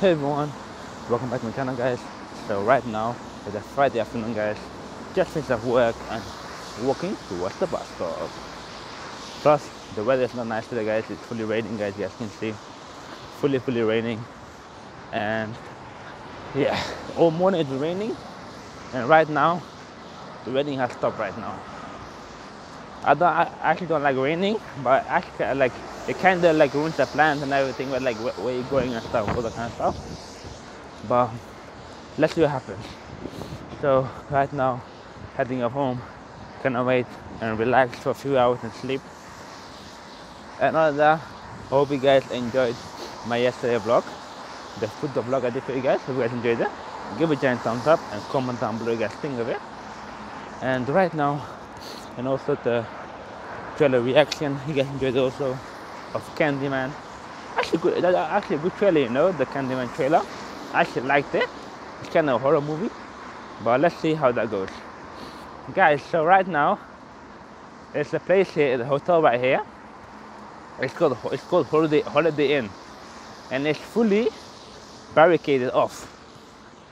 Hey everyone, welcome back to my channel guys. So right now it's a Friday afternoon guys. Just finished work and walking towards the bus stop. Plus the weather is not nice today guys. It's fully raining guys, you guys can see. Fully fully raining. And yeah, all morning it's raining. And right now the raining has stopped right now. I don't I actually don't like raining, but actually I like it kind of like ruins the plans and everything, but like where, where you're going and stuff, all that kind of stuff. But let's see what happens. So right now, heading up home, gonna wait and relax for a few hours and sleep. And all that, I hope you guys enjoyed my yesterday vlog, the food the vlog I did for you guys. Hope you guys enjoyed it. Give it a giant thumbs up and comment down below you guys think of it. And right now, and also the trailer reaction. You guys enjoyed also of Candyman. Actually, good. Actually, a good trailer, you know, the Candyman trailer. I actually liked it. It's kind of a horror movie, but let's see how that goes, guys. So right now, there's a place here, the hotel right here. It's called it's called Holiday Holiday Inn, and it's fully barricaded off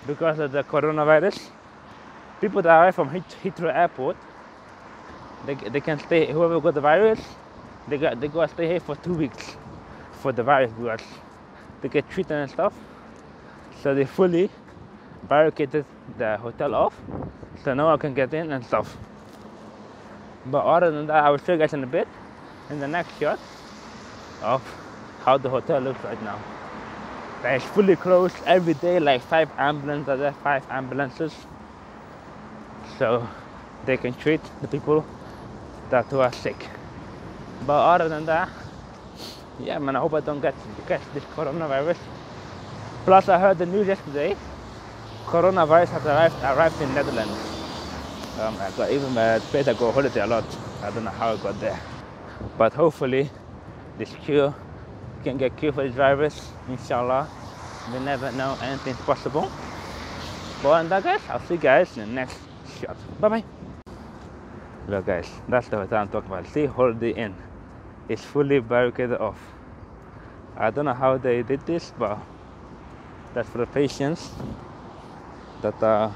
because of the coronavirus. People that arrive from Heathrow Airport they, they can stay whoever got the virus they got they gotta stay here for two weeks for the virus because they get treated and stuff. So they fully barricaded the hotel off. So no one can get in and stuff. But other than that I will show you guys in a bit in the next shot of how the hotel looks right now. It's fully closed every day like five ambulances are there five ambulances. So they can treat the people that were sick. But other than that, yeah, man, I hope I don't get catch this coronavirus. Plus, I heard the news yesterday. Coronavirus has arrived arrived in Netherlands. Um, I got even uh, to go holiday a lot. I don't know how I got there, but hopefully, this cure can get cure for this virus. Inshallah, we never know anything's possible. But on that, guys, I'll see you guys in the next shot. Bye bye. Look guys, that's the hotel I'm talking about. See Holiday Inn. It's fully barricaded off. I don't know how they did this, but that's for the patients that uh,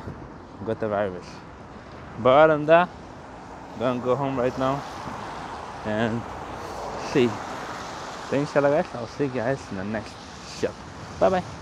got the virus. But other than that, I'm gonna go home right now and see. So inshallah guys, I'll see you guys in the next shot. Bye bye.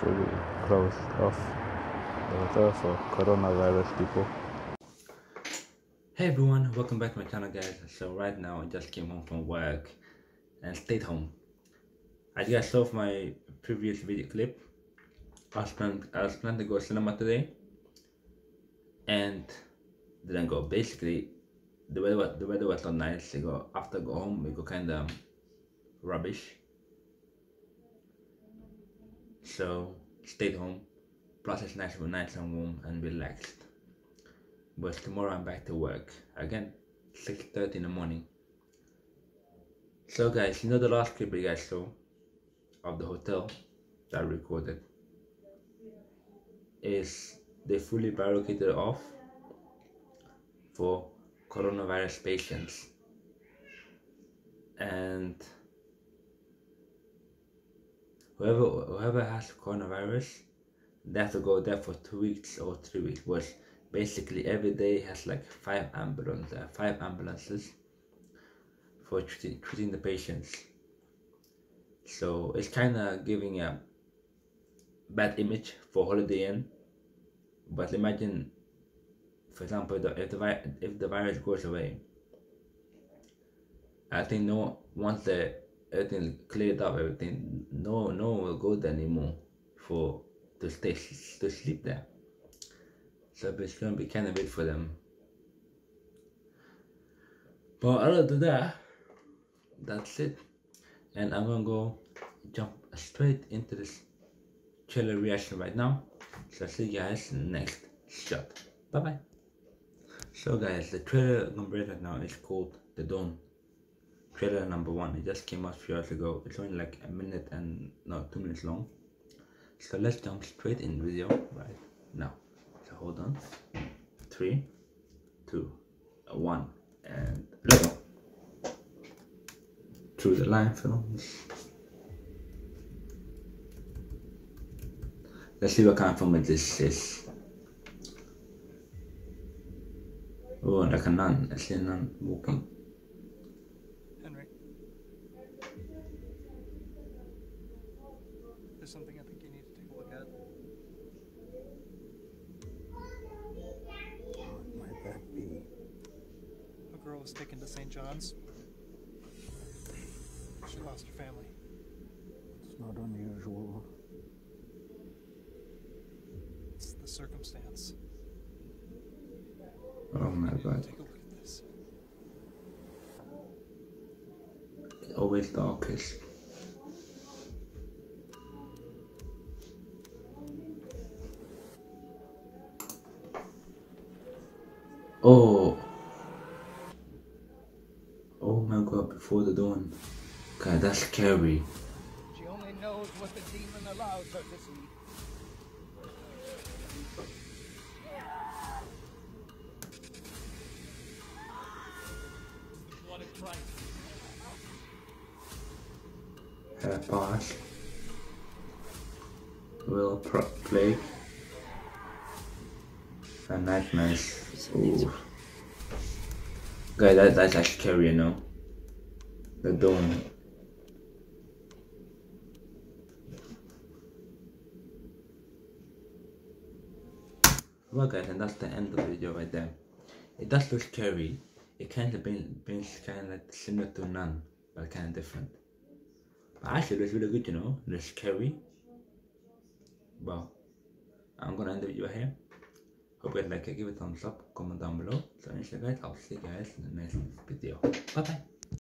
Fully closed off the hotel for coronavirus people. Hey everyone, welcome back to my channel guys. So right now I just came home from work and stayed home. As you guys saw from my previous video clip, I was planning, I was planning to go to cinema today and didn't go. Basically, the weather was, the weather was not nice. So after go home, we go kind of rubbish so stayed home it's nice nice and warm and relaxed. But tomorrow i'm back to work again 6.30 in the morning. So guys you know the last clip you guys saw of the hotel that I recorded? Is they fully barricaded off for coronavirus patients. And whoever whoever has coronavirus they have to go there for two weeks or three weeks. Which basically every day has like five ambulances uh, five ambulances for treating, treating the patients. So it's kind of giving a bad image for holiday inn but imagine for example if the if the virus goes away i think no once the everything cleared up everything no no one will go there anymore for to stay to sleep there so it's gonna be kind of weird for them But other than that, that's it. And I'm gonna go jump straight into this trailer reaction right now. So I'll see you guys next shot. Bye bye. So guys, the trailer gonna right now is called The Dawn. Trailer number one. It just came out a few hours ago. It's only like a minute and no two minutes long. So let's jump straight in video right now. So hold on. Three, two, one, and let's go. Through the line films. Let's see what kind of film this is. Oh, like a nun. I see a nun walking. Henry. There's something I think you need to take a look at. What might that be? A girl was taken to St. John's. She lost her family. It's not unusual. It's the circumstance. Oh my god. Take a look at this. Always darkest. Oh. Oh my god, before the dawn. God, that's scary. She only knows what the demon allows her to see. A. Hair pass. Will pro plague. And nightmares. Ooh. Guys, that, that's actually scary, you know. The dawn. Well guys, and that's the end of the video right there. It does look scary. It kind of been, been kind of similar to Nun, but kind of different. But actually, it looks really good, you know. It looks scary. Well, I'm gonna end the video here. Hope you guys like it. Give it a thumbs up. Comment down below. So, guys, I'll see you guys in the next video. Bye bye.